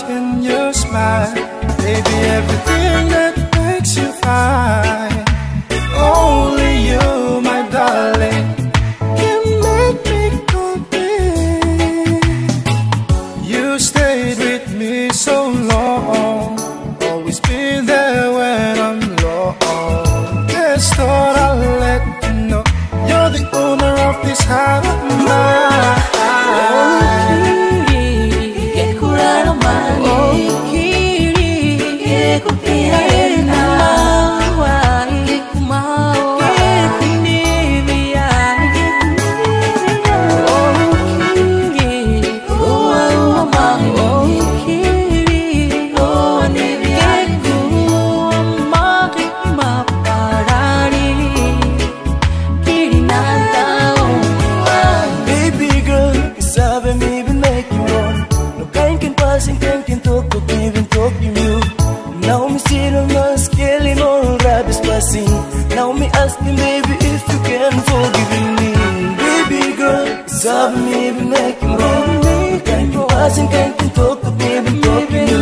touch and your smile. Baby, everything that makes you fine. Only you, my darling Can make me complete. You stayed with me so long. Always been there when I'm lost. Just thought I'd let you know. You're the owner of this house. baby, if you can forgive me Baby girl, it's up, maybe making wrong Can you pass and can't you talk to me, baby, talk to me.